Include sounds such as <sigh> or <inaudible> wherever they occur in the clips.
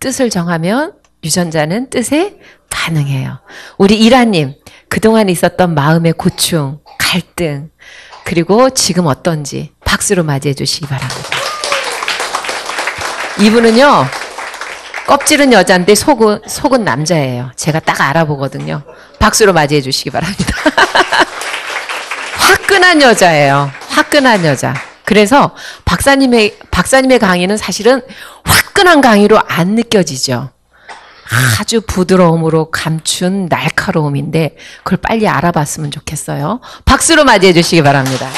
뜻을 정하면 유전자는 뜻에 반응해요. 우리 이라님, 그동안 있었던 마음의 고충, 갈등, 그리고 지금 어떤지 박수로 맞이해 주시기 바랍니다. 이분은요, 껍질은 여자인데 속은, 속은 남자예요. 제가 딱 알아보거든요. 박수로 맞이해 주시기 바랍니다. <laughs> 화끈한 여자예요. 화끈한 여자. 그래서 박사님의, 박사님의 강의는 사실은 화끈한 강의로 안 느껴지죠. 아주 부드러움으로 감춘 날카로움인데 그걸 빨리 알아봤으면 좋겠어요. 박수로 맞이해 주시기 바랍니다.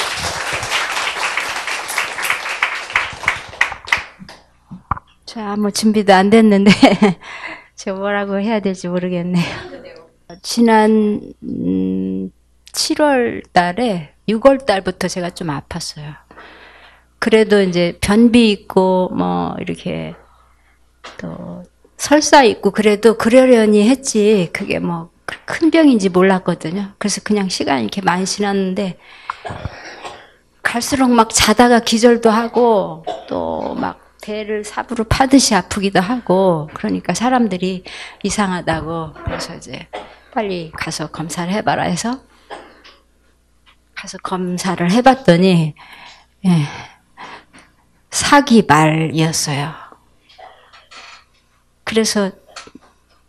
자, 뭐 준비도 안 됐는데 <laughs> 제가 뭐라고 해야 될지 모르겠네요. 지난 음, 7월 달에 6월 달부터 제가 좀 아팠어요. 그래도 이제 변비 있고 뭐 이렇게 또 설사 있고 그래도 그러려니 했지 그게 뭐 큰 병인지 몰랐거든요. 그래서 그냥 시간이 이렇게 많이 지났는데 갈수록 막 자다가 기절도 하고 또 막 배를 삽으로 파듯이 아프기도 하고 그러니까 사람들이 이상하다고 그래서 이제 빨리 가서 검사를 해봐라 해서 가서 검사를 해봤더니 예, 사기 말이었어요. 그래서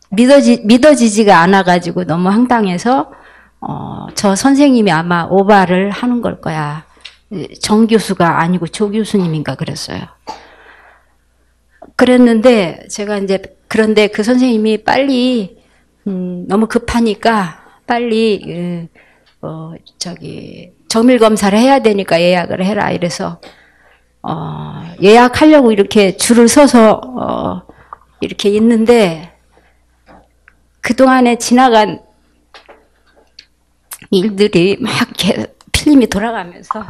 믿어지, 믿어지지가 않아가지고 너무 황당해서, 어, 저 선생님이 아마 오바를 하는 걸 거야. 정 교수가 아니고 조 교수님인가 그랬어요. 그랬는데, 제가 이제, 그런데 그 선생님이 빨리, 음, 너무 급하니까, 빨리, 어, 저기, 정밀 검사를 해야 되니까 예약을 해라. 이래서, 어, 예약하려고 이렇게 줄을 서서, 어, 이렇게 있는데, 그동안에 지나간 일들이 막 이렇게 필름이 돌아가면서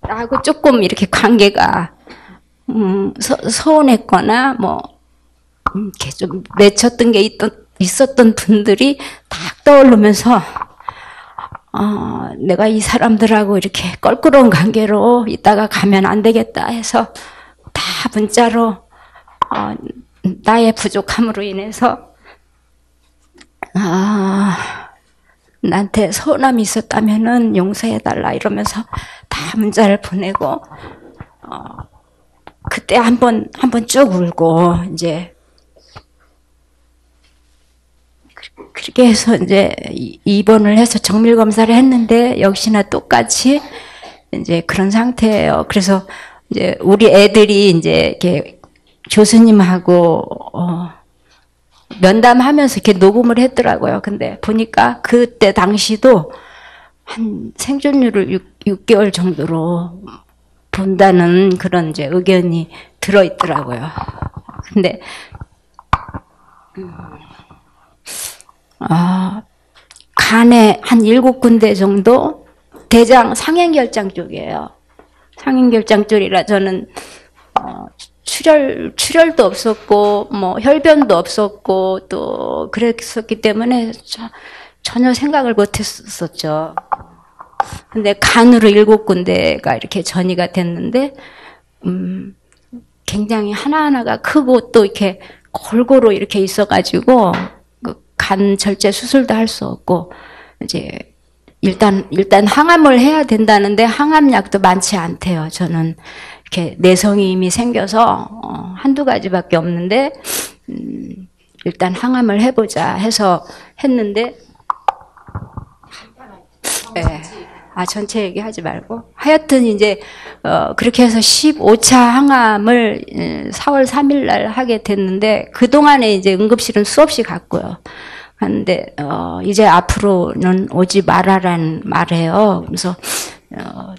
나하고 조금 이렇게 관계가 음, 서, 서운했거나 뭐 음, 이렇게 좀 맺혔던 게 있던, 있었던 분들이 딱 떠오르면서 어, 내가 이 사람들하고 이렇게 껄끄러운 관계로 있다가 가면 안 되겠다 해서 다 문자로 어, 나의 부족함으로 인해서 아, 나한테 서운함이 있었다면은 용서해달라 이러면서 다 문자를 보내고, 어, 그때 한 번, 한번 쭉 울고, 이제, 그렇게 해서 이제 입원을 해서 정밀 검사를 했는데, 역시나 똑같이 이제 그런 상태예요. 그래서 이제 우리 애들이 이제 이렇게 교수님하고, 어, 면담하면서 이렇게 녹음을 했더라고요. 근데 보니까 그때 당시도 한 생존율을 6, 개월 정도로 본다는 그런 이제 의견이 들어 있더라고요. 근데, 음, 아, 간에 한 일곱 군데 정도 대장 상행결장 쪽이에요. 상행결장 쪽이라 저는 어, 출혈 출혈도 없었고 뭐 혈변도 없었고 또 그랬었기 때문에 저, 전혀 생각을 못했었죠. 근데 간으로 일곱 군데가 이렇게 전이가 됐는데 음 굉장히 하나하나가 크고 또 이렇게 골고루 이렇게 있어가지고 그 간 절제 수술도 할 수 없고 이제 일단 일단 항암을 해야 된다는데 항암약도 많지 않대요. 저는 이렇게 내성이 이미 생겨서 어, 한두 가지밖에 없는데 음, 일단 항암을 해보자 해서 했는데 네. 아 전체 얘기하지 말고 하여튼 이제 어, 그렇게 해서 15차 항암을 4월 3일 날 하게 됐는데 그 동안에 이제 응급실은 수없이 갔고요. 근데 어, 이제 앞으로는 오지 말아란 말해요. 그래서 어,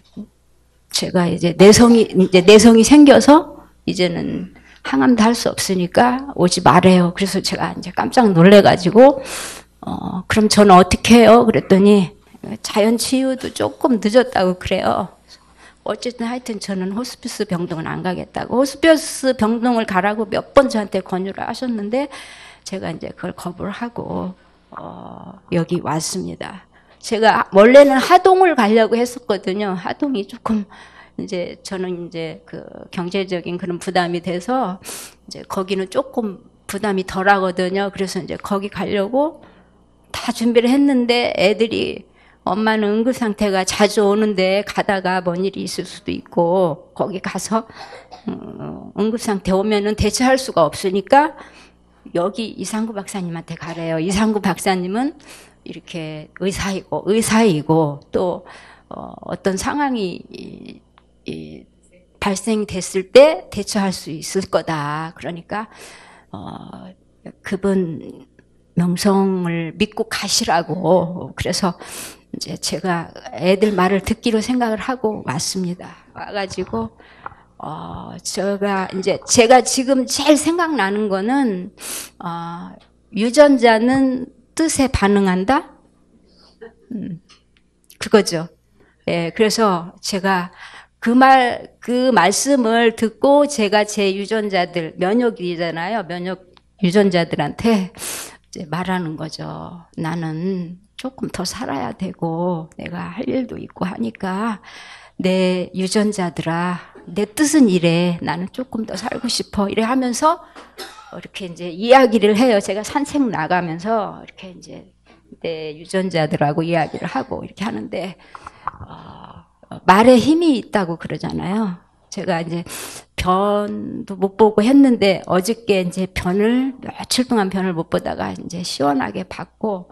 제가 이제 내성이 이제 내성이 생겨서 이제는 항암도 할 수 없으니까 오지 말아요. 그래서 제가 이제 깜짝 놀래가지고 어 그럼 저는 어떻게 해요? 그랬더니 자연 치유도 조금 늦었다고 그래요. 어쨌든 하여튼 저는 호스피스 병동은 안 가겠다고 호스피스 병동을 가라고 몇 번 저한테 권유를 하셨는데 제가 이제 그걸 거부를 하고 어 여기 왔습니다. 제가 원래는 하동을 가려고 했었거든요. 하동이 조금 이제 저는 이제 그 경제적인 그런 부담이 돼서 이제 거기는 조금 부담이 덜 하거든요. 그래서 이제 거기 가려고 다 준비를 했는데 애들이 엄마는 응급 상태가 자주 오는데 가다가 뭔 일이 있을 수도 있고 거기 가서 음, 응급 상태 오면은 대처할 수가 없으니까 여기 이상구 박사님한테 가래요. 이상구 박사님은 이렇게 의사이고 의사이고 또 어, 어떤 상황이 발생됐을 때 대처할 수 있을 거다. 그러니까 어, 그분 명성을 믿고 가시라고 그래서 이제 제가 애들 말을 듣기로 생각을 하고 왔습니다. 와가지고 어 제가 이제 제가 지금 제일 생각나는 거는 어 유전자는 뜻에 반응한다. 음, 그거죠. 예, 그래서 제가 그 말, 그 말씀을 듣고 제가 제 유전자들, 면역이잖아요. 면역 유전자들한테 말하는 거죠. 나는 조금 더 살아야 되고, 내가 할 일도 있고 하니까, 내 유전자들아, 내 뜻은 이래. 나는 조금 더 살고 싶어. 이래 하면서, 이렇게 이제 이야기를 해요. 제가 산책 나가면서, 이렇게 이제 내 유전자들하고 이야기를 하고, 이렇게 하는데, 어, 말에 힘이 있다고 그러잖아요. 제가 이제 변도 못 보고 했는데 어저께 이제 변을 며칠 동안 변을 못 보다가 이제 시원하게 예.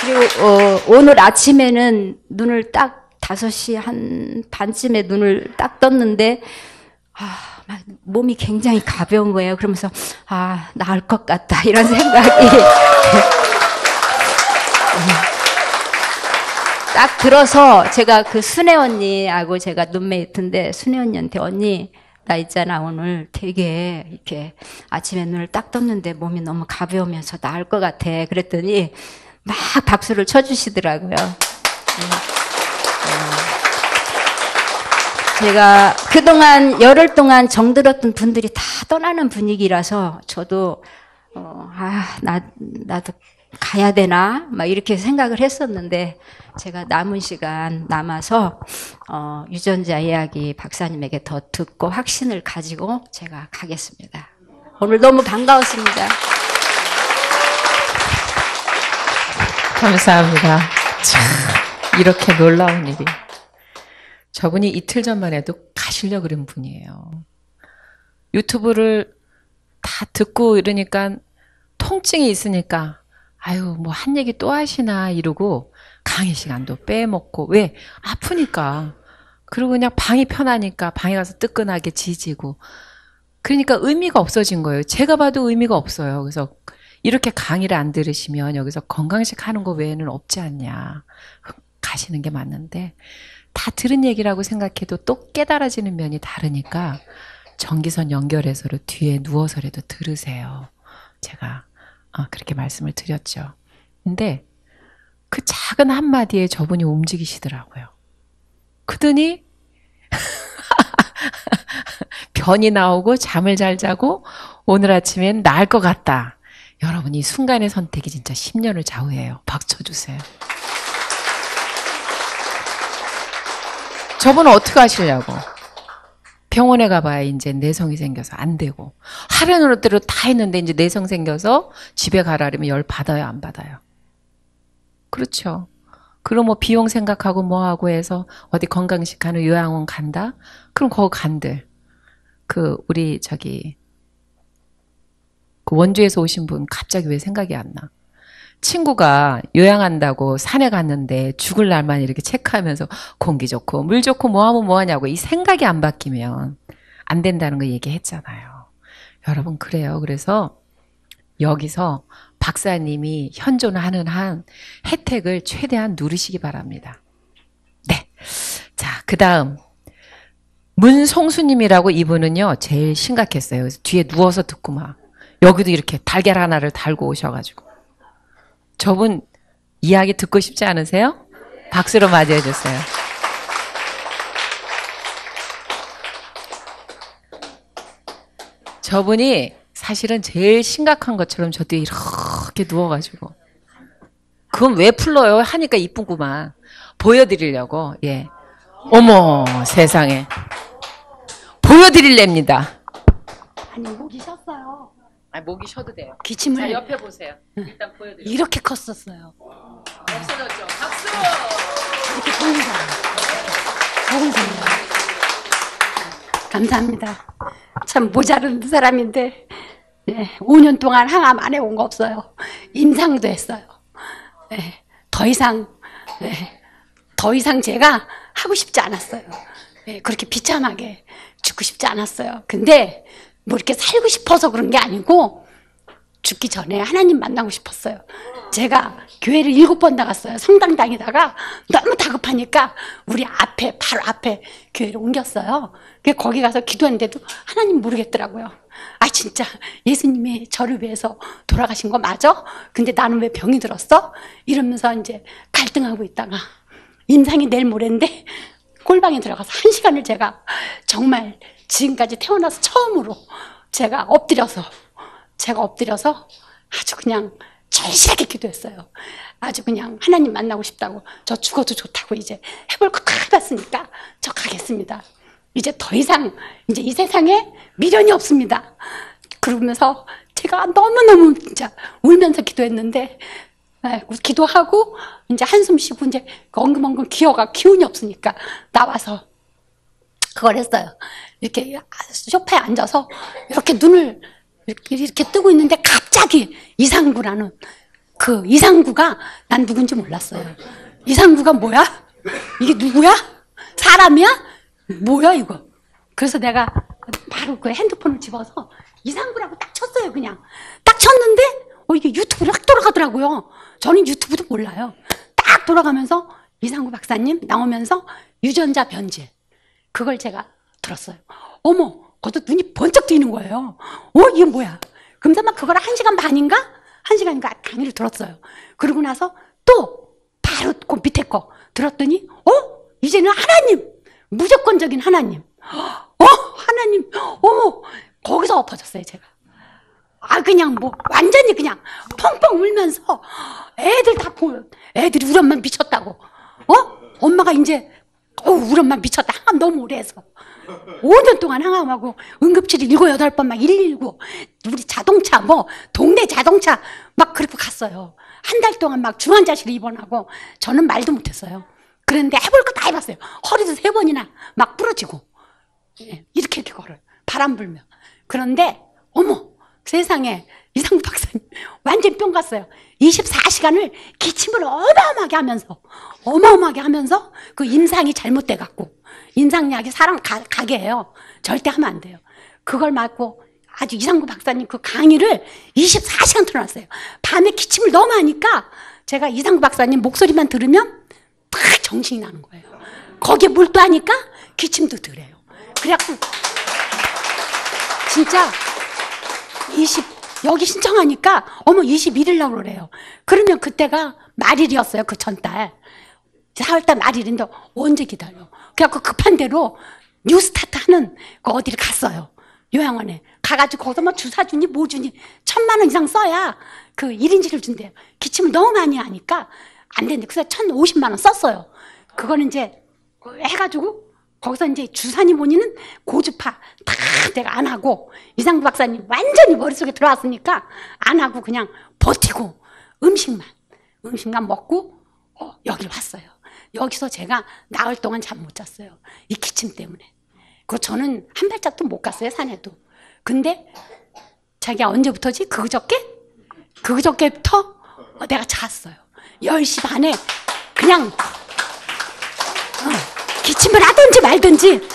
그리고 어, 오늘 아침에는 눈을 딱 5시 한 반쯤에 눈을 딱 떴는데 아, 막 몸이 굉장히 가벼운 거예요. 그러면서 아, 나을 것 같다. 이런 생각이. <laughs> 딱 들어서 제가 그 순애 언니하고 제가 눈메이트인데 순애 언니한테 언니 나 있잖아 오늘. 되게 이렇게 아침에 눈을 딱 떴는데 몸이 너무 가벼우면서 나을 것 같아. 그랬더니 막 박수를 쳐주시더라고요. 제가 그동안 열흘 동안 정들었던 분들이 다 떠나는 분위기라서 저도 어, 아, 나, 나도 가야 되나? 막 이렇게 생각을 했었는데, 제가 남은 시간 남아서, 어, 유전자 이야기 박사님에게 더 듣고 확신을 가지고 제가 가겠습니다. 오늘 너무 반가웠습니다. 감사합니다. 참, 이렇게 놀라운 일이. 저분이 이틀 전만 해도 가시려 그런 분이에요. 유튜브를 다 듣고 이러니까 통증이 있으니까 아유 뭐 한 얘기 또 하시나 이러고 강의 시간도 빼먹고 왜 아프니까 그리고 그냥 방이 편하니까 방에 가서 뜨끈하게 지지고 그러니까 의미가 없어진 거예요. 제가 봐도 의미가 없어요. 그래서 이렇게 강의를 안 들으시면 여기서 건강식 하는 거 외에는 없지 않냐 가시는 게 맞는데 다 들은 얘기라고 생각해도 또 깨달아지는 면이 다르니까 전기선 연결해서로 뒤에 누워서라도 들으세요. 제가 아, 그렇게 말씀을 드렸죠. 근데 그 작은 한마디에 저분이 움직이시더라고요. 그더니 <laughs> 변이 나오고 잠을 잘 자고 오늘 아침엔 나을 것 같다. 여러분 이 순간의 선택이 진짜 10년을 좌우해요. 박쳐 주세요. 저분은 어떻게 하시려고? 병원에 가봐야 이제 내성이 생겨서 안 되고 하려는 대로 다 했는데 이제 내성 생겨서 집에 가라면 열 받아요 안 받아요? 그렇죠. 그럼 뭐 비용 생각하고 뭐 하고 해서 어디 건강식 하는 요양원 간다? 그럼 거기 간들. 그 우리 저기 그 원주에서 오신 분 갑자기 왜 생각이 안 나? 친구가 요양한다고 산에 갔는데 죽을 날만 이렇게 체크하면서 공기 좋고 물 좋고 뭐 하면 뭐 하냐고 이 생각이 안 바뀌면 안 된다는 거 얘기했잖아요. 여러분 그래요. 그래서 여기서 박사님이 현존하는 한 혜택을 최대한 누리시기 바랍니다. 네. 자, 그 다음. 문송수님이라고 이분은요, 제일 심각했어요. 그래서 뒤에 누워서 듣고 막, 여기도 이렇게 달걀 하나를 달고 오셔가지고. 저분 이야기 듣고 싶지 않으세요? 박수로 맞이해 주세요. 저분이 사실은 제일 심각한 것처럼 저 뒤에 이렇게 누워가지고 그건 왜 풀러요? 하니까 이쁜구만. 보여드리려고, 예. 어머, 세상에. 보여드릴랍니다. 아니 목이 셨어요. 아, 목이 쉬어도 돼요. 기침을 옆에 보세요. 일단 보여드릴게요. 이렇게 컸었어요. 없어졌죠. 박수! 이렇게 보이잖아요 목은 좋네요. 감사합니다. 참 모자른 사람인데 네, 5년 동안 항암 안 해온 거 없어요. 임상도 했어요. 네, 더 이상 네, 더 이상 제가 하고 싶지 않았어요. 네, 그렇게 비참하게 죽고 싶지 않았어요. 근데 뭐 이렇게 살고 싶어서 그런 게 아니고 죽기 전에 하나님 만나고 싶었어요. 제가 교회를 일곱 번 나갔어요. 성당 다니다가 너무 다급하니까 우리 앞에, 바로 앞에 교회를 옮겼어요. 그 거기 가서 기도했는데도 하나님 모르겠더라고요. 아, 진짜 예수님이 저를 위해서 돌아가신 거 맞아? 근데 나는 왜 병이 들었어? 이러면서 이제 갈등하고 있다가 임상이 내일 모레인데 꼴방에 들어가서 한 시간을 제가 정말 지금까지 태어나서 처음으로 제가 엎드려서 제가 엎드려서 아주 그냥 절실하게 기도했어요. 아주 그냥 하나님 만나고 싶다고 저 죽어도 좋다고 이제 해볼 거 다 해봤으니까 저 가겠습니다. 이제 더 이상 이제 이 세상에 미련이 없습니다. 그러면서 제가 너무너무 진짜 울면서 기도했는데 네, 기도하고 이제 한숨 쉬고 이제 엉금엉금 기어가 기운이 없으니까 나와서 그걸 했어요. 이렇게 소파에 앉아서 이렇게 눈을 이렇게, 뜨고 있는데 갑자기 이상구라는 그 이상구가 난 누군지 몰랐어요. 이상구가 뭐야? 이게 누구야? 사람이야? 뭐야 이거? 그래서 내가 바로 그 핸드폰을 집어서 이상구라고 딱 쳤어요 그냥. 딱 쳤는데 어 이게 유튜브로 딱 돌아가더라고요. 저는 유튜브도 몰라요. 딱 돌아가면서 이상구 박사님 나오면서 유전자 변질 그걸 제가 들었어요. 어머, 거기서 눈이 번쩍 뜨이는 거예요. 어, 이게 뭐야? 그러면서 막 그걸 한 시간 반인가? 한 시간인가 강의를 들었어요. 그러고 나서 또 바로 그 밑에 거 들었더니, 어? 이제는 하나님! 무조건적인 하나님. 어? 하나님! 어머! 거기서 엎어졌어요, 제가. 아, 그냥 뭐, 완전히 그냥 펑펑 울면서 애들 다 보여. 애들이 우리 엄마 미쳤다고. 어? 엄마가 이제, 어, 우리 엄마 미쳤다. 항암 너무 오래 해서. 5년 동안 항암하고 응급실을 일곱 여덟 번막 119 우리 자동차 뭐 동네 자동차 막 그렇게 갔어요. 한 달 동안 막 중환자실 입원하고 저는 말도 못 했어요. 그런데 해볼 거 다 해봤어요. 허리도 세 번이나 막 부러지고 예, 이렇게 이렇게 걸어요. 바람 불면. 그런데 어머 세상에 이상구 박사님 완전 뿅 갔어요. 24시간을 기침을 어마어마하게 하면서 어마어마하게 하면서 그 임상이 잘못돼 갖고 임상약이 사람 가, 가게 해요. 절대 하면 안 돼요. 그걸 맞고 아주 이상구 박사님 그 강의를 24시간 틀어놨어요. 밤에 기침을 너무 하니까 제가 이상구 박사님 목소리만 들으면 딱 정신이 나는 거예요. 거기에 몰두하니까 기침도 덜해요. 그래갖고 진짜 20 여기 신청하니까 어머 21일 날 그래요. 그러면 그때가 말일이었어요. 그 전달. 4월달 말일인데 언제 기다려? 그래갖고 급한 대로 뉴스타트 하는 그 어디를 갔어요. 요양원에. 가가지고 거기서 뭐 주사 주니 뭐 주니 천만 원 이상 써야 그 1인지를 준대요. 기침을 너무 많이 하니까 안 된대. 그래서 1,050만 원 썼어요. 그거는 이제 해가지고 거기서 이제 주사니 뭐니는 고주파 다 내가 안 하고 이상구 박사님 완전히 머릿속에 들어왔으니까 안 하고 그냥 버티고 음식만 음식만 먹고 어, 여기를 왔어요. 여기서 제가 나흘 동안 잠 못 잤어요. 이 기침 때문에. 그 저는 한 발짝도 못 갔어요 산에도. 근데 자기가 언제부터지? 그저께? 그저께부터 어, 내가 잤어요. 10시 반에 그냥 어, 기침을 하든지 말든지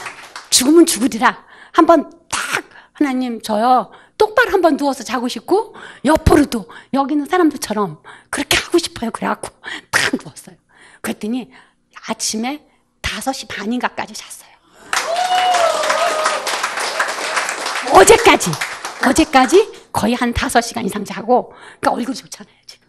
죽으면 죽으리라. 한번 딱 하나님 저요 똑바로 한번 누워서 자고 싶고 옆으로도 여기 있는 사람들처럼 그렇게 하고 싶어요. 그래갖고 딱 누웠어요. 그랬더니 아침에 5시 반인가까지 잤어요. 어제까지 어제까지 거의 한 5시간 이상 자고 그러니까 얼굴이 좋잖아요 지금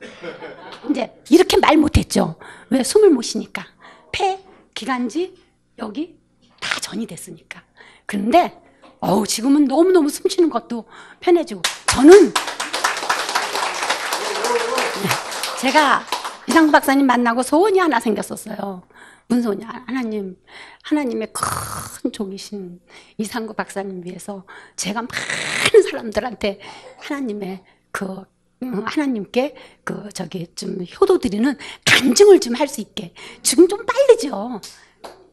이제 이렇게 말 못했죠 왜 숨을 못 쉬니까 폐 기관지 여기 다 전이 됐으니까 그런데 어우 지금은 너무너무 숨 쉬는 것도 편해지고 저는 네, 제가 이상구 박사님 만나고 소원이 하나 생겼었어요. 소원이야? 하나님, 하나님의 큰 종이신 이상구 박사님 위해서 제가 많은 사람들한테 하나님의 그 음, 하나님께 그 저기 좀 효도 드리는 간증을 좀 할 수 있게 지금 좀 빠르죠.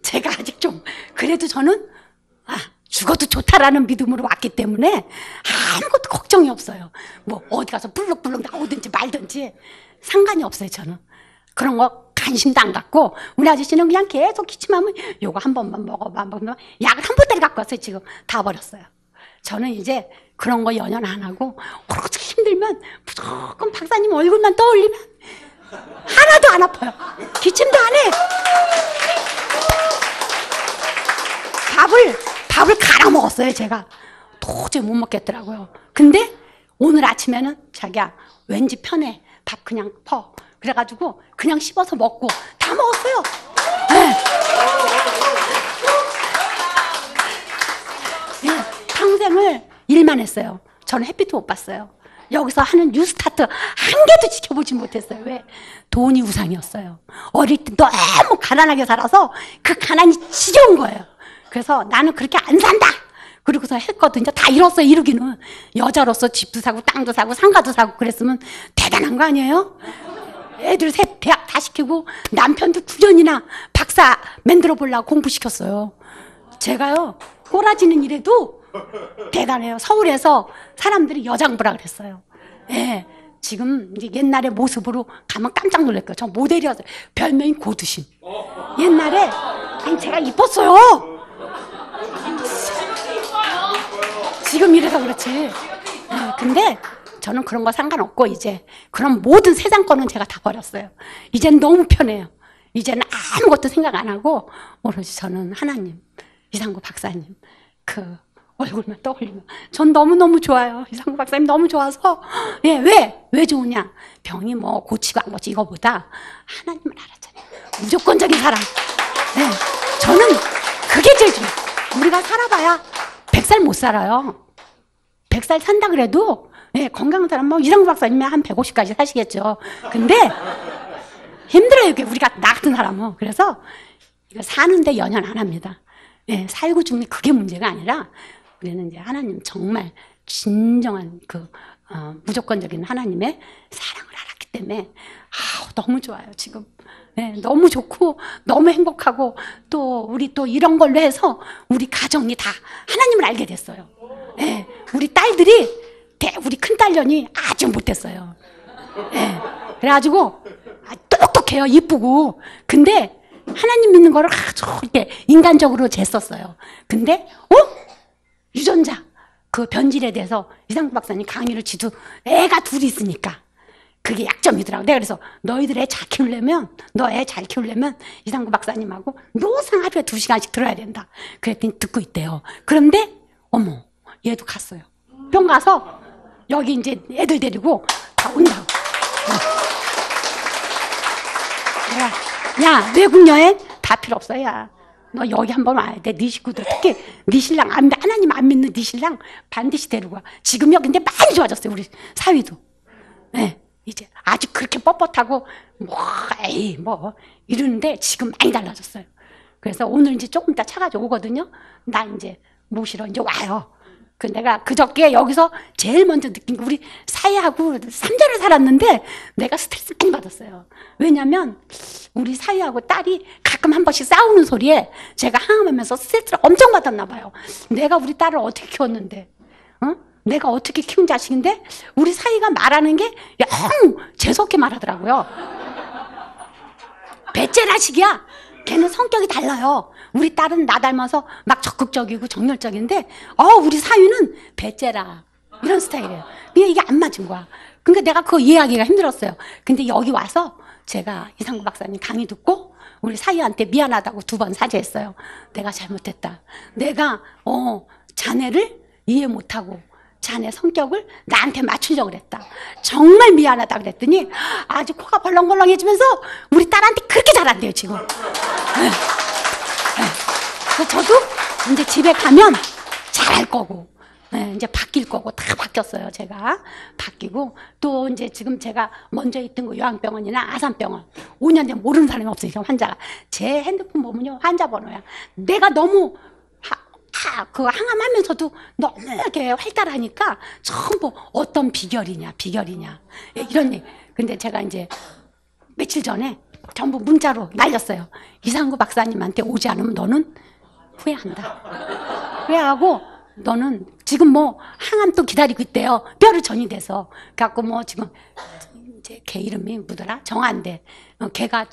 제가 아직 좀 그래도 저는 아 죽어도 좋다라는 믿음으로 왔기 때문에 아무것도 걱정이 없어요. 뭐 어디 가서 불룩불룩 나오든지 말든지 상관이 없어요. 저는 그런 거 관심도 안 갖고 우리 아저씨는 그냥 계속 기침하면 요거 한 번만 먹어봐, 한 번만 약을 한 보따리 갖고 왔어요. 지금 다 버렸어요. 저는 이제 그런 거 연연 안 하고 오로지 힘들면 무조건 박사님 얼굴만 떠올리면 하나도 안 아파요. 기침도 안 해. 밥을 밥을 갈아 먹었어요 제가 도저히 못 먹겠더라고요 근데 오늘 아침에는 자기야 왠지 편해 밥 그냥 퍼 그래가지고 그냥 씹어서 먹고 다 먹었어요 네. 네, 평생을 일만 했어요 저는 햇빛도 못 봤어요 여기서 하는 뉴스타트 한 개도 지켜보지 못했어요. 왜? 돈이 우상이었어요. 어릴 때 너무 가난하게 살아서 그 가난이 지겨운 거예요. 그래서 나는 그렇게 안 산다. 그리고서 했거든요. 다 이뤘어요, 이루기는. 여자로서 집도 사고, 땅도 사고, 상가도 사고 그랬으면 대단한 거 아니에요? 애들 셋 대학 다 시키고 남편도 9년이나 박사 만들어 보려고 공부시켰어요. 제가요, 꼬라지는 일에도 대단해요. 서울에서 사람들이 여장부라 그랬어요. 예. 지금 이제 옛날의 모습으로 가면 깜짝 놀랄 거예요. 저 모델이었어요. 별명이 고두심. 옛날에 아니 제가 이뻤어요. 지금 이래서 그렇지. 예, 근데 저는 그런 거 상관없고 이제 그런 모든 세상 거는 제가 다 버렸어요. 이젠 너무 편해요. 이제는 아무것도 생각 안 하고 오로지 저는 하나님, 이상구 박사님 그 얼굴만 떠올리면 전 너무너무 좋아요. 이상구 박사님 너무 좋아서 예, 왜? 왜 좋으냐? 병이 뭐 고치고 안 고치 이거보다 하나님을 알았잖아요. 무조건적인 사랑. 네, 저는 그게 제일 중요해요. 우리가 살아봐야 100살 못 살아요. 100살 산다 그래도 예, 건강한 사람 뭐 이상구 박사님은 한 150까지 사시겠죠. 근데 힘들어요. 우리가 나 같은 사람은. 그래서 이거 사는데 연연 안 합니다. 예, 살고 죽는 그게 문제가 아니라 우리는 이제 하나님 정말 진정한 그 어, 무조건적인 하나님의 사랑을 알았기 때문에 아 너무 좋아요 지금 네, 너무 좋고 너무 행복하고 또 우리 또 이런 걸로 해서 우리 가정이 다 하나님을 알게 됐어요. 네, 우리 딸들이 대, 우리 큰 딸년이 아주 못했어요. 네, 그래가지고 아, 똑똑해요, 이쁘고 근데 하나님 믿는 거를 아주 이렇게 인간적으로 쟀었어요. 근데 어 유전자 그 변질에 대해서 이상국 박사님 강의를 지도 애가 둘이 있으니까 그게 약점이더라고. 내가 그래서 너희들 애 잘 키우려면 너 애 잘 키우려면 이상구 박사님하고 노상 하루에 두 시간씩 들어야 된다. 그랬더니 듣고 있대요. 그런데 어머 얘도 갔어요. 병 가서 여기 이제 애들 데리고 다 온다고. 내가 야 외국 여행 다 필요 없어 야. 너 여기 한번 와야 돼. 네 식구들 특히 네 신랑 안, 하나님 안 믿는 네 신랑 반드시 데리고 와. 지금요 근데 많이 좋아졌어요 우리 사위도. 네, 이제 아직 그렇게 뻣뻣하고 뭐 에이 뭐 이러는데 지금 많이 달라졌어요. 그래서 오늘 이제 조금 이따 차가 오거든요. 나 이제 모시러 이제 와요. 그 내가 그저께 여기서 제일 먼저 느낀 게 우리 사이하고 3절을 살았는데 내가 스트레스 많이 받았어요. 왜냐면 우리 사이하고 딸이 가끔 한 번씩 싸우는 소리에 제가 항암하면서 스트레스를 엄청 받았나 봐요. 내가 우리 딸을 어떻게 키웠는데, 어? 내가 어떻게 키운 자식인데 우리 사이가 말하는 게 영 재수없게 말하더라고요. 배째라식이야. 걔는 성격이 달라요. 우리 딸은 나 닮아서 막 적극적이고 정열적인데, 어, 우리 사위는 배째라. 이런 스타일이에요. 그냥 이게 안 맞은 거야. 그러니까 내가 그거 이해하기가 힘들었어요. 근데 여기 와서 제가 이상구 박사님 강의 듣고 우리 사위한테 미안하다고 두 번 사죄했어요. 내가 잘못했다. 내가, 어, 자네를 이해 못하고 자네 성격을 나한테 맞추려고 그랬다. 정말 미안하다 그랬더니 아주 코가 벌렁벌렁해지면서 우리 딸한테 그렇게 잘한대요, 지금. 네. 네. 저도 이제 집에 가면 잘할 거고 네, 이제 바뀔 거고 다 바뀌었어요, 제가. 바뀌고 또 이제 지금 제가 먼저 있던 거 요양병원이나 아산병원 5년 전 모르는 사람이 지금 환자가. 제 핸드폰 보면요, 환자 번호야. 내가 너무 그 항암하면서도 너무 이렇게 활달하니까 전부 어떤 비결이냐, 비결이냐. 예, 이런 얘기. 근데 제가 이제 며칠 전에 전부 문자로 날렸어요. 이상구 박사님한테 오지 않으면 너는 후회한다. 후회하고 너는 지금 뭐 항암 또 기다리고 있대요. 뼈를 전이 돼서. 갖고 뭐 지금 이제 걔 이름이 뭐더라? 정한대. 어, 걔가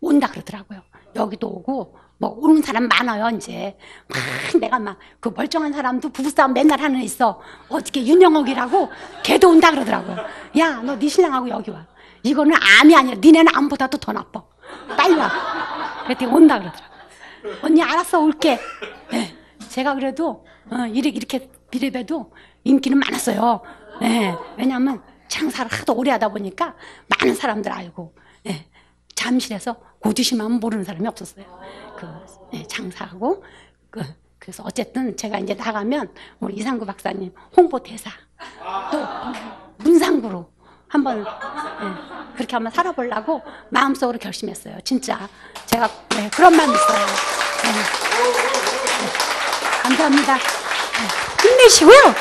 온다 그러더라고요. 여기도 오고 뭐 오는 사람 많아요 이제. 막 내가 막 그 멀쩡한 사람도 부부싸움 맨날 하는 애 있어. 어떻게 윤영옥이라고 걔도 온다 그러더라고요. 야너 네 신랑하고 여기 와. 이거는 암이 아니라 니네는 암보다도 더 나빠. 빨리 와. 그랬더니 온다 그러더라고요. 언니 알았어 올게. 네. 제가 그래도 어, 이렇게 이렇게 비례배도 인기는 많았어요. 네. 왜냐하면 장사를 하도 오래 하다 보니까 많은 사람들 알고 네. 잠실에서 고주시만 모르는 사람이 없었어요. 그 예, 장사하고 그 그래서 어쨌든 제가 이제 나가면 우리 이상구 박사님 홍보 대사 또 문상구로 한번 예, 그렇게 한번 살아보려고 마음속으로 결심했어요. 진짜 제가 네, 그런 마음 있어요. 네. 네, 감사합니다. 네, 힘내시고요.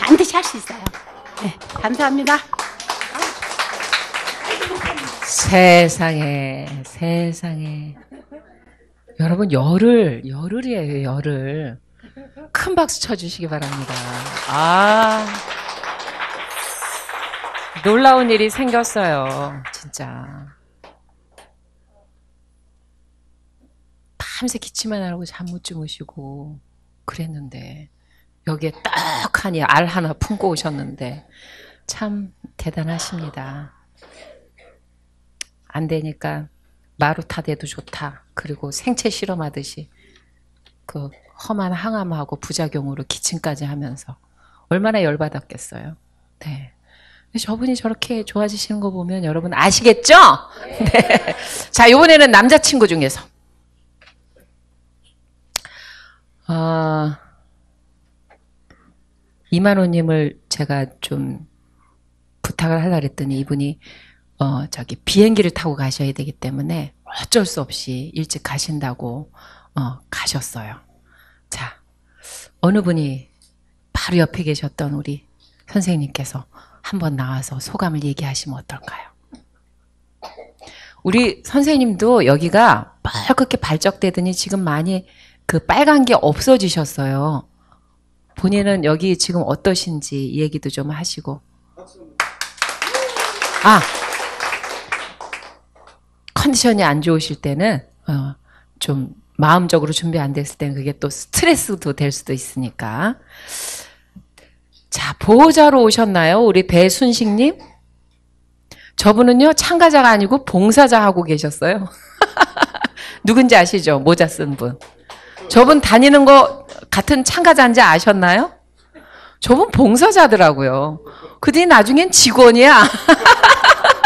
반드시 할 수 있어요. 네, 감사합니다. 세상에, 세상에. 여러분, 열을, 열을이에요, 열을. 큰 박수 쳐주시기 바랍니다. 아. 놀라운 일이 생겼어요, 진짜. 밤새 기침만 하고 잠 못 주무시고, 그랬는데, 여기에 떡하니 알 하나 품고 오셨는데, 참 대단하십니다. 안 되니까 마루타대도 좋다. 그리고 생체 실험하듯이 그 험한 항암하고 부작용으로 기침까지 하면서 얼마나 열받았겠어요. 네. 저분이 저렇게 좋아지시는 거 보면 여러분 아시겠죠? 네. 자, 이번에는 남자친구 중에서. 아, 이만호님을 제가 좀 부탁을 하려 그랬더니 이분이 어, 저기 비행기를 타고 가셔야 되기 때문에 어쩔 수 없이 일찍 가신다고 어, 가셨어요. 자, 어느 분이 바로 옆에 계셨던 우리 선생님께서 한번 나와서 소감을 얘기하시면 어떨까요? 우리 선생님도 여기가 빨갛게 발적되더니 지금 많이 그 빨간 게 없어지셨어요. 본인은 여기 지금 어떠신지 얘기도 좀 하시고. 아, 컨디션이 안 좋으실 때는 어, 좀 마음적으로 준비 안 됐을 때는 그게 또 스트레스도 될 수도 있으니까. 자, 보호자로 오셨나요? 우리 배순식님? 저분은요, 참가자가 아니고 봉사자 하고 계셨어요. <laughs> 누군지 아시죠? 모자 쓴 분. 저분 다니는 거 같은 참가자인지 아셨나요? 저분 봉사자더라고요. 그 뒤 나중엔 직원이야. <laughs>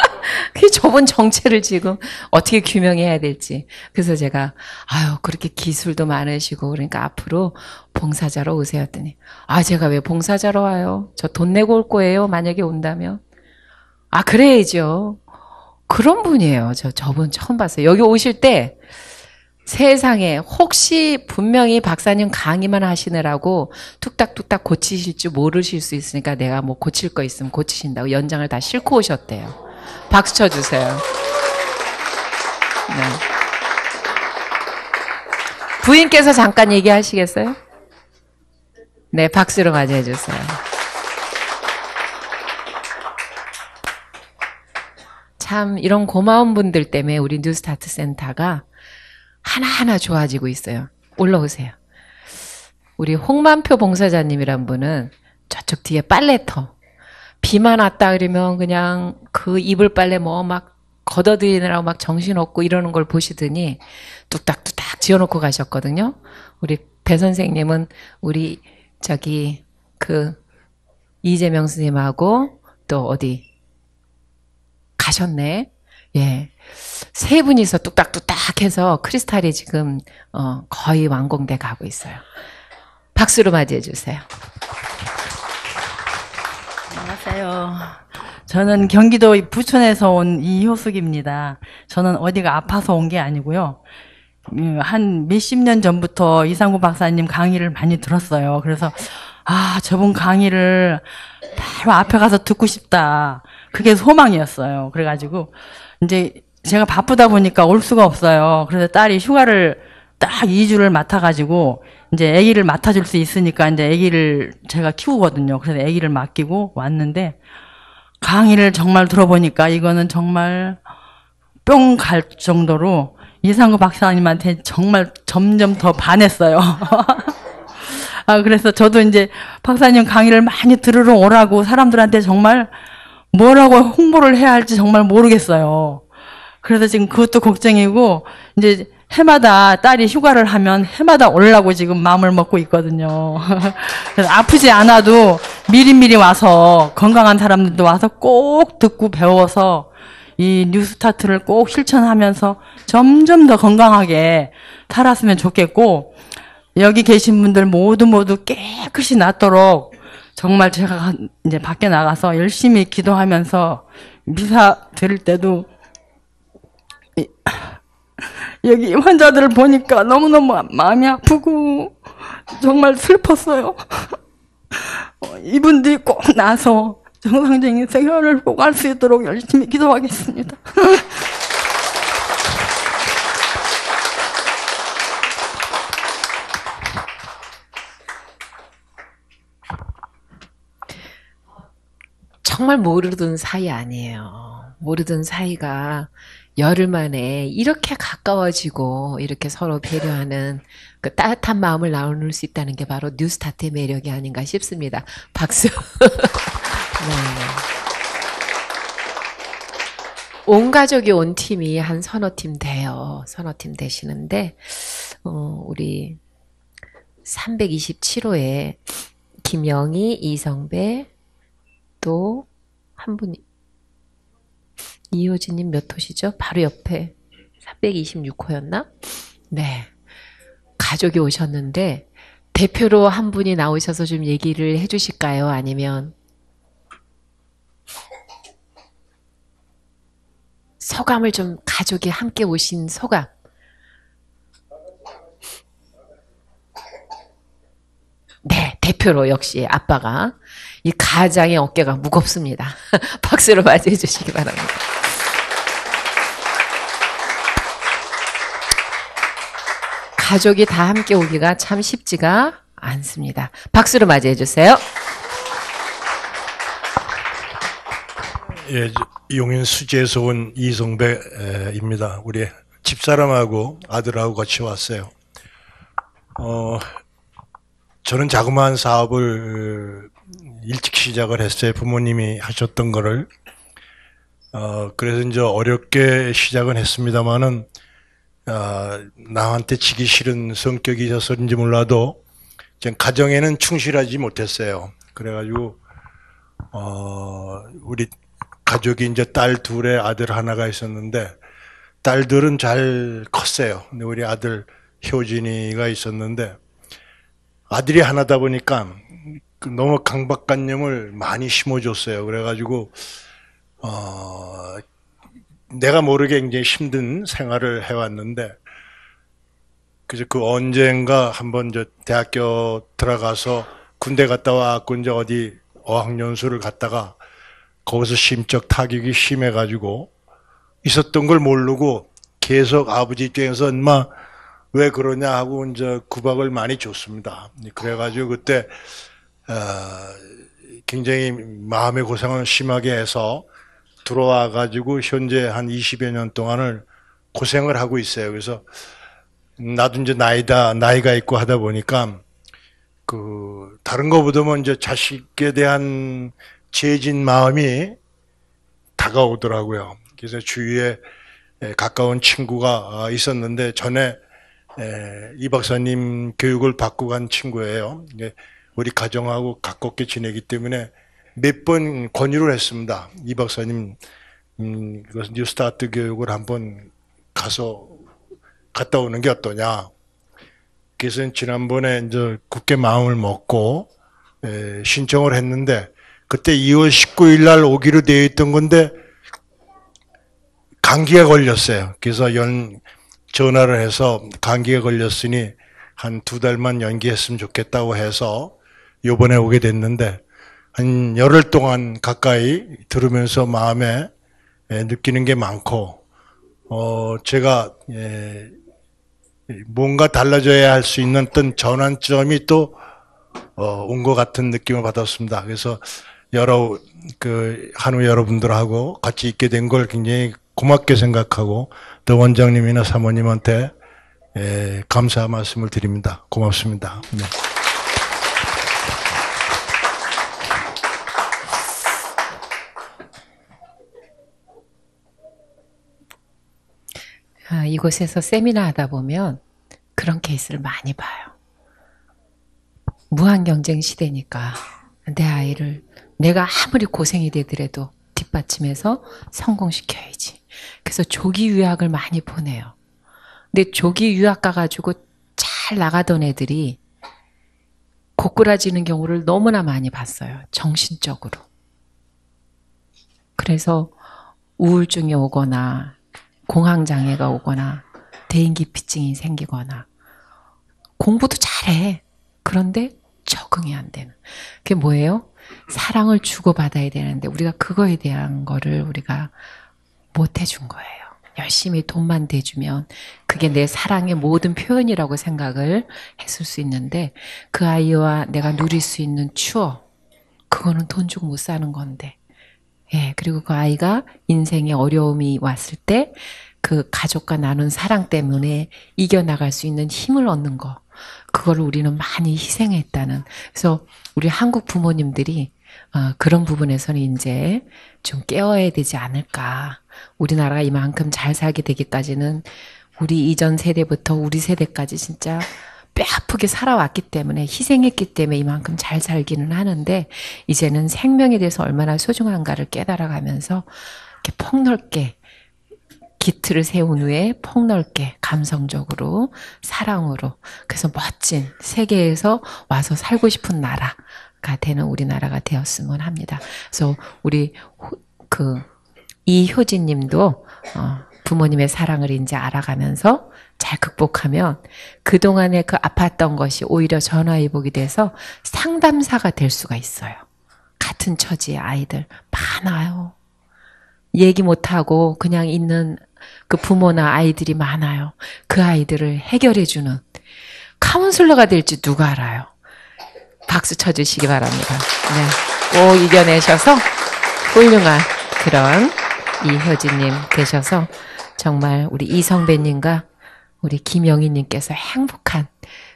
그 저분 정체를 지금 어떻게 규명해야 될지. 그래서 제가, 아유, 그렇게 기술도 많으시고, 그러니까 앞으로 봉사자로 오세요. 했더니, 아, 제가 왜 봉사자로 와요? 저 돈 내고 올 거예요. 만약에 온다면. 아, 그래야죠. 그런 분이에요. 저, 저분 처음 봤어요. 여기 오실 때, 세상에 혹시 분명히 박사님 강의만 하시느라고 뚝딱뚝딱 고치실 줄 모르실 수 있으니까 내가 뭐 고칠 거 있으면 고치신다고 연장을 다 싣고 오셨대요. 박수 쳐주세요. 네. 부인께서 잠깐 얘기하시겠어요? 네, 박수로 맞이해 주세요. 참 이런 고마운 분들 때문에 우리 뉴스타트 센터가 하나하나 좋아지고 있어요. 올라오세요. 우리 홍만표 봉사자님이란 분은 저쪽 뒤에 빨래터. 비만 왔다 그러면 그냥 그 이불 빨래 뭐 막 걷어들이느라고 막 정신없고 이러는 걸 보시더니 뚝딱뚝딱 지어놓고 가셨거든요. 우리 배 선생님은 우리 저기 그 이재명 스님하고 또 어디 가셨네. 예. 세 분이서 뚝딱뚝딱 해서 크리스탈이 지금 어, 거의 완공돼 가고 있어요. 박수로 맞이해 주세요. 안녕하세요. 저는 경기도 부천에서 온 이효숙입니다. 저는 어디가 아파서 온 게 아니고요. 음, 한 몇십 년 전부터 이상구 박사님 강의를 많이 들었어요. 그래서 아 저분 강의를 바로 앞에 가서 듣고 싶다. 그게 소망이었어요. 그래가지고 이제 제가 바쁘다 보니까 올 수가 없어요. 그래서 딸이 휴가를 딱 2주를 맡아가지고 이제 아기를 맡아줄 수 있으니까 이제 아기를 제가 키우거든요. 그래서 아기를 맡기고 왔는데 강의를 정말 들어보니까 이거는 정말 뿅 갈 정도로 이상구 박사님한테 정말 점점 더 반했어요. <laughs> 아, 그래서 저도 이제 박사님 강의를 많이 들으러 오라고 사람들한테 정말 뭐라고 홍보를 해야 할지 정말 모르겠어요. 그래서 지금 그것도 걱정이고, 이제 해마다 딸이 휴가를 하면 해마다 오려고 지금 마음을 먹고 있거든요. <laughs> 그래서 아프지 않아도 미리미리 와서 건강한 사람들도 와서 꼭 듣고 배워서 이 뉴스타트를 꼭 실천하면서 점점 더 건강하게 살았으면 좋겠고, 여기 계신 분들 모두 모두 깨끗이 낫도록 정말 제가 이제 밖에 나가서 열심히 기도하면서 미사 드릴 때도 이- <laughs> 여기 환자들을 보니까 너무너무 마음이 아프고 정말 슬펐어요. <laughs> 어, 이분들이 꼭 나서 정상적인 생활을 꼭 할 수 있도록 열심히 기도하겠습니다. <laughs> 정말 모르던 사이 아니에요. 모르던 사이가 열흘 만에 이렇게 가까워지고 이렇게 서로 배려하는 그 따뜻한 마음을 나눌 수 있다는 게 바로 뉴스타트의 매력이 아닌가 싶습니다. 박수. <laughs> 네. 온 가족이 온 팀이 한 서너 팀 돼요. 서너 팀 되시는데, 어, 우리 327호에 김영희, 이성배, 또 한 분이 이효진님 몇 호시죠? 바로 옆에 326호였나? 네. 가족이 오셨는데 대표로 한 분이 나오셔서 좀 얘기를 해주실까요? 아니면 소감을 좀 가족이 함께 오신 소감. 네, 대표로 역시 아빠가 이 가장의 어깨가 무겁습니다. <laughs> 박수로 맞이해 주시기 바랍니다. 가족이 다 함께 오기가 참 쉽지가 않습니다. 박수로 맞이해 주세요. 예, 저- 용인 수지에서 온 이성배입니다. 우리 집사람하고 아들하고 같이 왔어요. 어, 저는 자그마한 사업을 일찍 시작을 했어요. 부모님이 하셨던 거를. 어, 그래서 이제 어렵게 시작은 했습니다만은, 아, 남한테 지기 싫은 성격이셔서인지 몰라도, 전 가정에는 충실하지 못했어요. 그래가지고, 어, 우리 가족이 이제 딸 둘에 아들 하나가 있었는데 딸들은 잘 컸어요. 근데 우리 아들 효진이가 있었는데 아들이 하나다 보니까 그 너무 강박관념을 많이 심어줬어요. 그래가지고 어, 내가 모르게 굉장히 힘든 생활을 해왔는데 그래서 그 언젠가 한번 저 대학교 들어가서 군대 갔다 와갖고 이제 어디 어학연수를 갔다가 거기서 심적 타격이 심해가지고 있었던 걸 모르고 계속 아버지 입장에서 엄마 왜 그러냐 하고 이제 구박을 많이 줬습니다. 그래가지고 그때 어, 굉장히 마음의 고생을 심하게 해서 들어와 가지고 현재 한 20여 년 동안을 고생을 하고 있어요. 그래서 나도 이제 나이다 나이가 있고 하다 보니까 그 다른 거보다는 이제 자식에 대한 죄진 마음이 다가오더라고요. 그래서 주위에 에, 가까운 친구가 아, 있었는데 전에 에, 이 박사님 교육을 받고 간 친구예요. 우리 가정하고 가깝게 지내기 때문에 몇 번 권유를 했습니다. 이 박사님 음, 이것은 뉴스타트 교육을 한번 가서 갔다 오는 게 어떠냐. 그래서 지난번에 이제 굳게 마음을 먹고 에, 신청을 했는데 그때 2월 19일 날 오기로 되어 있던 건데 감기가 걸렸어요. 그래서 연 전화를 해서 감기가 걸렸으니 한 두 달만 연기했으면 좋겠다고 해서 요번에 오게 됐는데 한 열흘 동안 가까이 들으면서 마음에 예, 느끼는 게 많고 어 제가 예, 뭔가 달라져야 할 수 있는 어떤 전환점이 또 어, 온 것 같은 느낌을 받았습니다. 그래서 여러 그 한우 여러분들하고 같이 있게 된 걸 굉장히 고맙게 생각하고 또 원장님이나 사모님한테 예, 감사 말씀을 드립니다. 고맙습니다. 네. 아, 이곳에서 세미나 하다 보면 그런 케이스를 많이 봐요. 무한 경쟁 시대니까 내 아이를 내가 아무리 고생이 되더라도 뒷받침해서 성공시켜야지. 그래서 조기 유학을 많이 보내요. 근데 조기 유학 가가지고 잘 나가던 애들이 고꾸라지는 경우를 너무나 많이 봤어요. 정신적으로. 그래서 우울증이 오거나 공황 장애가 오거나 대인기피증이 생기거나 공부도 잘해. 그런데 적응이 안 되는. 그게 뭐예요? 사랑을 주고받아야 되는데 우리가 그거에 대한 거를 우리가 못 해준 거예요. 열심히 돈만 대주면 그게 내 사랑의 모든 표현이라고 생각을 했을 수 있는데 그 아이와 내가 누릴 수 있는 추억 그거는 돈 주고 못 사는 건데 예, 그리고 그 아이가 인생에 어려움이 왔을 때 그 가족과 나눈 사랑 때문에 이겨나갈 수 있는 힘을 얻는 거. 그거를 우리는 많이 희생했다는. 그래서 우리 한국 부모님들이 어, 그런 부분에서는 이제 좀 깨워야 되지 않을까. 우리나라가 이만큼 잘 살게 되기까지는 우리 이전 세대부터 우리 세대까지 진짜 뼈 아프게 살아왔기 때문에 희생했기 때문에 이만큼 잘 살기는 하는데 이제는 생명에 대해서 얼마나 소중한가를 깨달아가면서 이렇게 폭넓게 기틀을 세운 후에 폭넓게 감성적으로 사랑으로 그래서 멋진 세계에서 와서 살고 싶은 나라가 되는 우리나라가 되었으면 합니다. 그래서 우리 호- 그 이효진님도 어, 부모님의 사랑을 이제 알아가면서 잘 극복하면 그동안에 그 아팠던 것이 오히려 전화위복이 돼서 상담사가 될 수가 있어요. 같은 처지의 아이들 많아요. 얘기 못하고 그냥 있는 그 부모나 아이들이 많아요. 그 아이들을 해결해주는 카운슬러가 될지 누가 알아요. 박수 쳐주시기 바랍니다. 네. 꼭 이겨내셔서 훌륭한 그런 이효진님 되셔서 정말 우리 이성배님과 우리 김영희님께서 행복한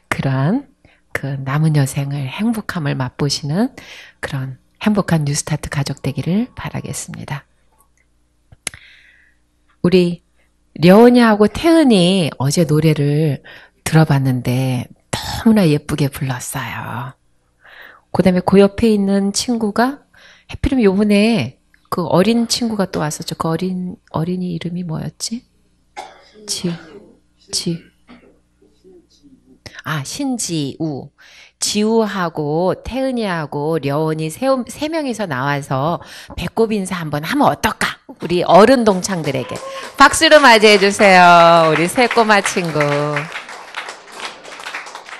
그런 그 남은 여생을 행복함을 맛보시는 그런 행복한 뉴스타트 가족 되기를 바라겠습니다. 우리 려은이하고 태은이 어제 노래를 들어봤는데 너무나 예쁘게 불렀어요. 그 다음에 그 옆에 있는 친구가 해피름 요번에 그 어린 친구가 또 왔었죠. 그 어린, 어린이 이름이 뭐였지? 지, 지. 아, 신지우. 지우하고 태은이하고 려원이 세, 세 명이서 나와서 배꼽 인사 한번 하면 어떨까? 우리 어른 동창들에게. 박수로 맞이해 주세요. 우리 새 꼬마 친구.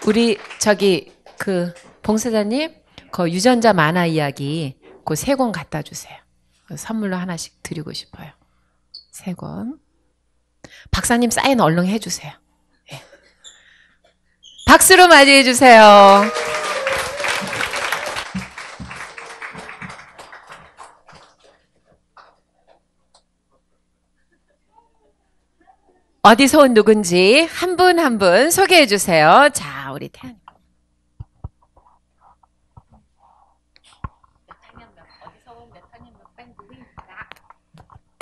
우리 저기 그 봉사자님 그 유전자 만화 이야기 그 세 권 갖다 주세요. 선물로 하나씩 드리고 싶어요. 세 권. 박사님 사인 얼른 해 주세요. 예. 박수로 맞이해 주세요. 어디서 온 누군지 한 분 한 분 소개해 주세요. 자, 우리 태연.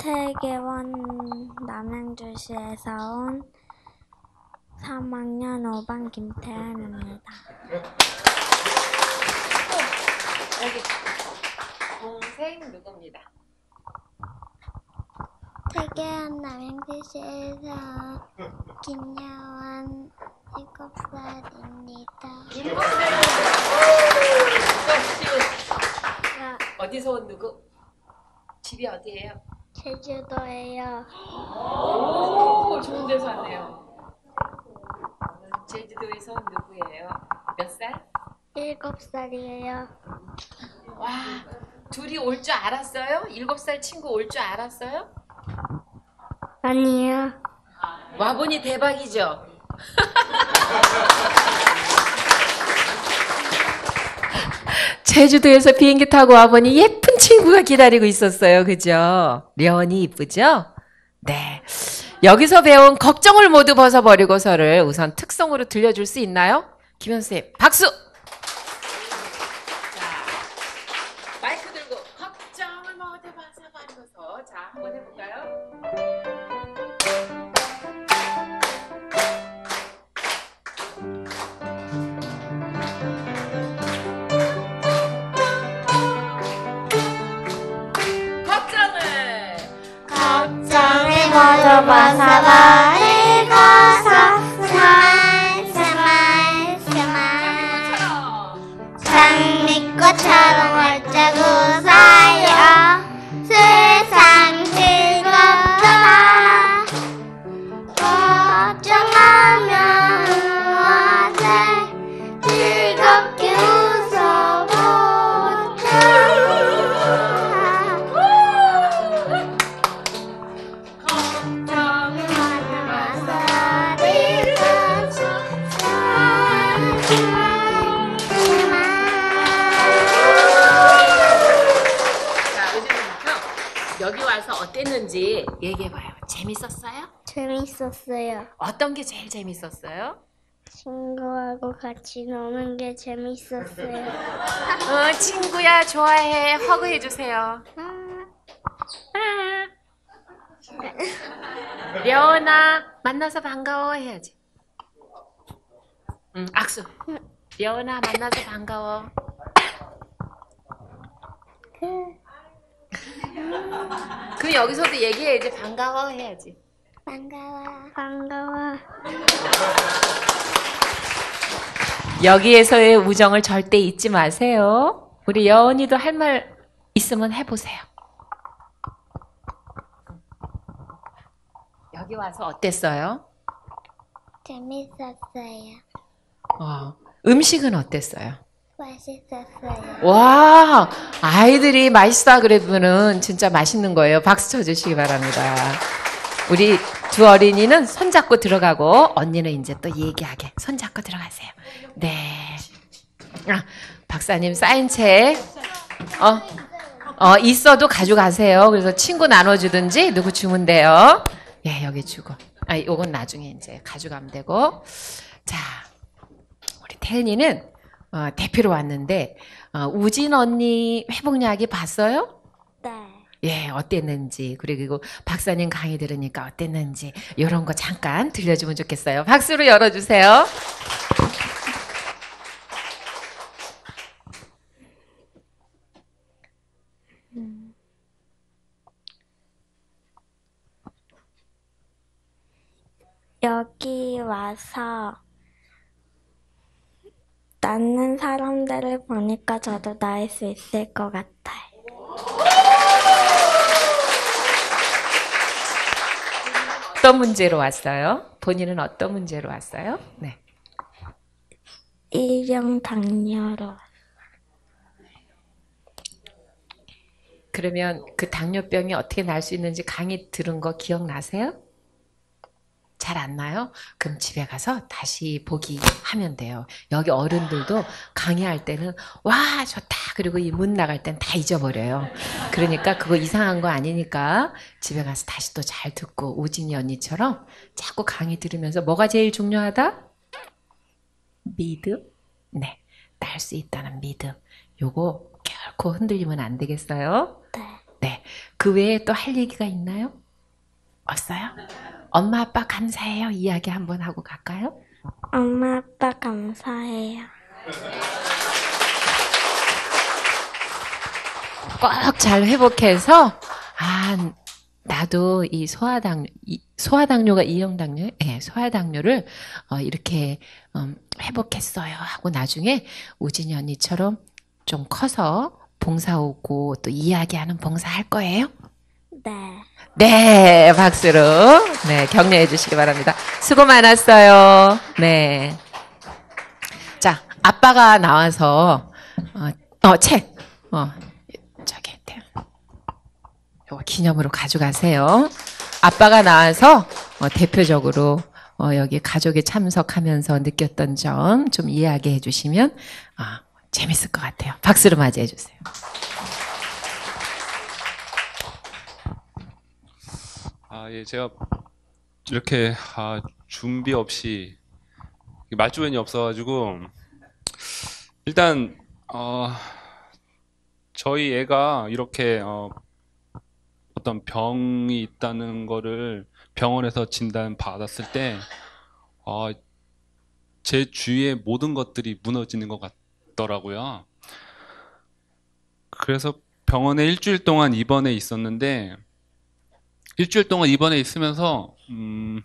태계원 남양주시에서 온 3학년 5반 김태현입니다. 동생 누굽니다. 태계원 남양주시에서 김여원 7살입니다. 어디서 온 누구? 집이 어디예요? 제주도에요. 오, 좋은 데서 왔네요. 제주도에서 온 누구예요? 몇 살? 일곱 살이에요. 와, 둘이 올 줄 알았어요? 일곱 살 친구 올 줄 알았어요? 아니요. 와보니 대박이죠? <laughs> 제주도에서 비행기 타고 와보니 예쁜 친구가 기다리고 있었어요. 그죠? 려원이 이쁘죠? 네. 여기서 배운 걱정을 모두 벗어버리고서를 우선 특성으로 들려줄 수 있나요? 김현수님, 박수! 모두 어떤 게 제일 재밌었어요? 친구하고 같이 노는 게 재밌었어요. 어, 친구야 좋아해 허그 해 주세요. 려원아 만나서 반가워 해야지. 응, 악수. 려원아 만나서 반가워. 그럼 여기서도 얘기해야지 반가워 해야지. 반가워. 반가워. 여기에서의 우정을 절대 잊지 마세요. 우리 여원이도 할 말 있으면 해보세요. 여기 와서 어땠어요? 재밌었어요. 어, 음식은 어땠어요? 맛있었어요. 와, 아이들이 맛있다 그러면은 진짜 맛있는 거예요. 박수 쳐주시기 바랍니다. 우리 두 어린이는 손잡고 들어가고 언니는 이제 또 얘기하게 손잡고 들어가세요. 네. 아, 박사님 사인책 어, 어 있어도 가져가세요. 그래서 친구 나눠주든지 누구 주면 돼요. 예, 여기 주고. 아, 요건 나중에 이제 가져가면 되고. 자, 우리 태은이는 어, 대표로 왔는데 어, 우진 언니 회복 이야기 봤어요? 네. 예, 어땠는지 그리고 박사님 강의 들으니까 어땠는지 이런 거 잠깐 들려주면 좋겠어요. 박수로 열어주세요. 여기 와서 낳는 사람들을 보니까 저도 낳을 수 있을 것 같아요. 어떤 문제로 왔어요? 본인은 어떤 문제로 왔어요? 네. 일형 당뇨로. 그러면 그 당뇨병이 어떻게 날 수 있는지 강의 들은 거 기억나세요? 잘 안 나요? 그럼 집에 가서 다시 보기 하면 돼요. 여기 어른들도 강의할 때는 와 좋다 그리고 이 문 나갈 땐 다 잊어버려요. 그러니까 그거 이상한 거 아니니까 집에 가서 다시 또 잘 듣고 우진이 언니처럼 자꾸 강의 들으면서 뭐가 제일 중요하다? 믿음? 네. 날 수 있다는 믿음. 요거 결코 흔들리면 안 되겠어요? 네. 네. 그 외에 또 할 얘기가 있나요? 없어요? 엄마 아빠 감사해요. 이야기 한번 하고 갈까요? 엄마 아빠 감사해요. 꼭 잘 회복해서 아 나도 이 소아당 이 소아당뇨가 이형당뇨, 예, 소아당뇨를 어, 이렇게 음, 회복했어요 하고 나중에 우진이 언니처럼 좀 커서 봉사 오고 또 이야기하는 봉사 할 거예요? 네. 네, 박수로. 네, 격려해 주시기 바랍니다. 수고 많았어요. 네. 자, 아빠가 나와서, 어, 어 책. 어, 저기, 대- 요거 기념으로 가져가세요. 아빠가 나와서, 어, 대표적으로, 어, 여기 가족에 참석하면서 느꼈던 점 좀 이야기해 주시면, 아, 재밌을 것 같아요. 박수로 맞이해 주세요. 아, 예, 제가 이렇게 아, 준비 없이 말주변이 없어가지고 일단 어, 저희 애가 이렇게 어, 어떤 병이 있다는 거를 병원에서 진단 받았을 때 어, 제 주위의 모든 것들이 무너지는 것 같더라고요. 그래서 병원에 일주일 동안 입원해 있었는데 일주일 동안 입원해 있으면서 음,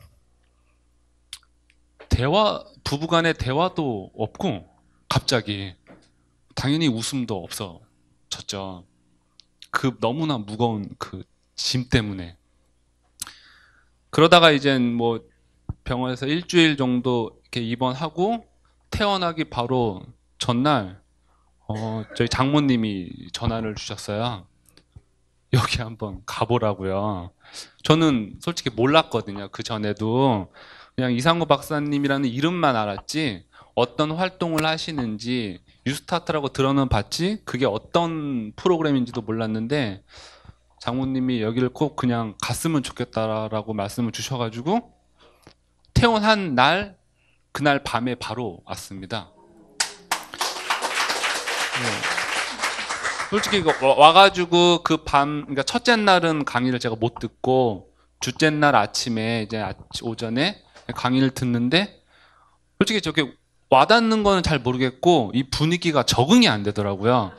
대화 부부간의 대화도 없고 갑자기 당연히 웃음도 없어졌죠. 그 너무나 무거운 그 짐 때문에 그러다가 이젠 뭐 병원에서 일주일 정도 이렇게 입원하고 퇴원하기 바로 전날 어, 저희 장모님이 전화를 주셨어요. 여기 한번 가보라고요. 저는 솔직히 몰랐거든요. 그 전에도 그냥 이상구 박사님이라는 이름만 알았지 어떤 활동을 하시는지 뉴스타트라고 들어는 봤지 그게 어떤 프로그램인지도 몰랐는데 장모님이 여기를 꼭 그냥 갔으면 좋겠다라고 말씀을 주셔가지고 퇴원한 날 그날 밤에 바로 왔습니다. 네. 솔직히 와가지고 그 밤, 그러니까 첫째 날은 강의를 제가 못 듣고 둘째 날 아침에 이제 아- 오전에 강의를 듣는데 솔직히 저게 와닿는 거는 잘 모르겠고 이 분위기가 적응이 안 되더라고요.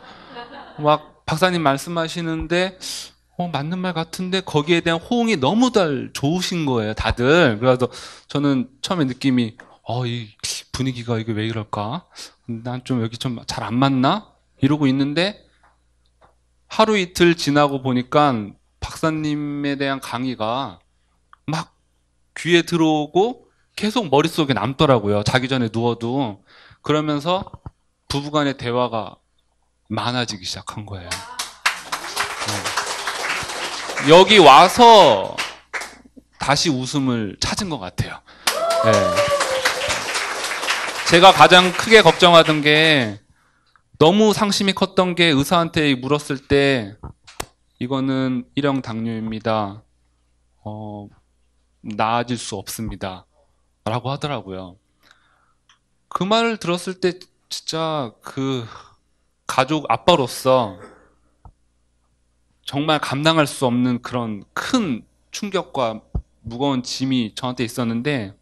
막 박사님 말씀하시는데 어, 맞는 말 같은데 거기에 대한 호응이 너무 달 좋으신 거예요, 다들. 그래서 저는 처음에 느낌이 어, 이 분위기가 이게 왜 이럴까? 난 좀 여기 좀 잘 안 맞나? 이러고 있는데 하루 이틀 지나고 보니까 박사님에 대한 강의가 막 귀에 들어오고 계속 머릿속에 남더라고요. 자기 전에 누워도. 그러면서 부부간의 대화가 많아지기 시작한 거예요. 네. 여기 와서 다시 웃음을 찾은 것 같아요. 네. 제가 가장 크게 걱정하던 게 너무 상심이 컸던 게 의사한테 물었을 때 이거는 일형 당뇨입니다. 어, 나아질 수 없습니다. 라고 하더라고요. 그 말을 들었을 때 진짜 그 가족 아빠로서 정말 감당할 수 없는 그런 큰 충격과 무거운 짐이 저한테 있었는데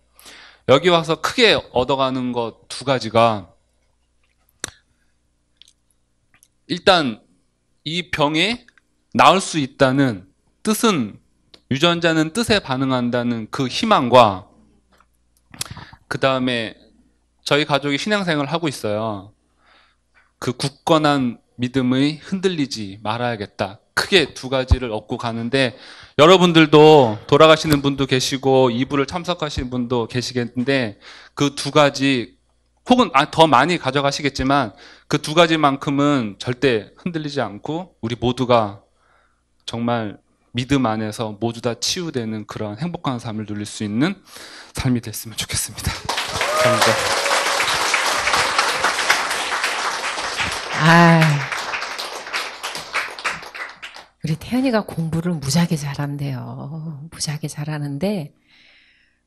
여기 와서 크게 얻어가는 것 두 가지가 일단 이 병에 나을 수 있다는 뜻은 유전자는 뜻에 반응한다는 그 희망과 그 다음에 저희 가족이 신앙생활을 하고 있어요. 그 굳건한 믿음의 흔들리지 말아야겠다. 크게 두 가지를 얻고 가는데 여러분들도 돌아가시는 분도 계시고 이부를 참석하시는 분도 계시겠는데 그 두 가지 혹은 아, 더 많이 가져가시겠지만 그 두 가지만큼은 절대 흔들리지 않고 우리 모두가 정말 믿음 안에서 모두 다 치유되는 그런 행복한 삶을 누릴 수 있는 삶이 됐으면 좋겠습니다. 감사합니다. 아, 우리 태연이가 공부를 무지하게 잘한대요. 무지하게 잘하는데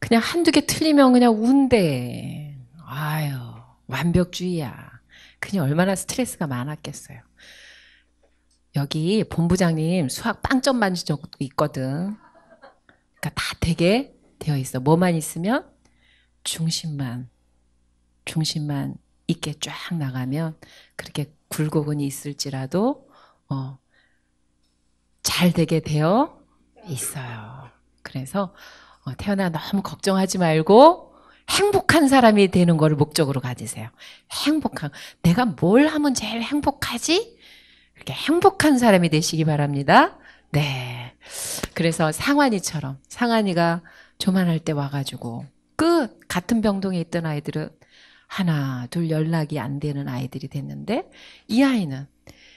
그냥 한두 개 틀리면 그냥 운대. 아유, 완벽주의야. 그냥 얼마나 스트레스가 많았겠어요. 여기 본부장님 수학 빵점 맞은 적도 있거든. 그러니까 다 되게 되어 있어. 뭐만 있으면 중심만, 중심만 있게 쫙 나가면 그렇게 굴곡은 있을지라도 어, 잘 되게 되어 있어요. 그래서 어, 태어나 너무 걱정하지 말고 행복한 사람이 되는 거를 목적으로 가지세요. 행복한 내가 뭘 하면 제일 행복하지? 이렇게 행복한 사람이 되시기 바랍니다. 네. 그래서 상환이처럼 상환이가 조만할 때 와가지고 끝 같은 병동에 있던 아이들은 하나 둘 연락이 안 되는 아이들이 됐는데 이 아이는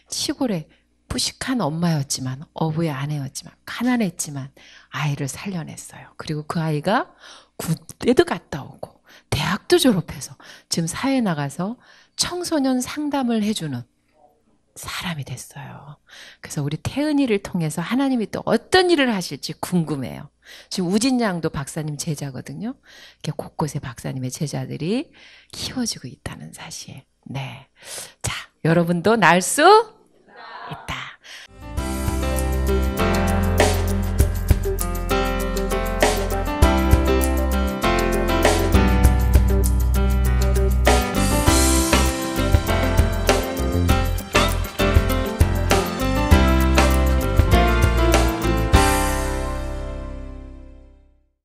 시골에 부식한 엄마였지만 어부의 아내였지만 가난했지만 아이를 살려냈어요. 그리고 그 아이가 군대도 갔다 오고 대학도 졸업해서 지금 사회 나가서 청소년 상담을 해주는 사람이 됐어요. 그래서 우리 태은이를 통해서 하나님이 또 어떤 일을 하실지 궁금해요. 지금 우진 양도 박사님 제자거든요. 이렇게 곳곳에 박사님의 제자들이 키워지고 있다는 사실. 네. 자, 여러분도 날 수 있다.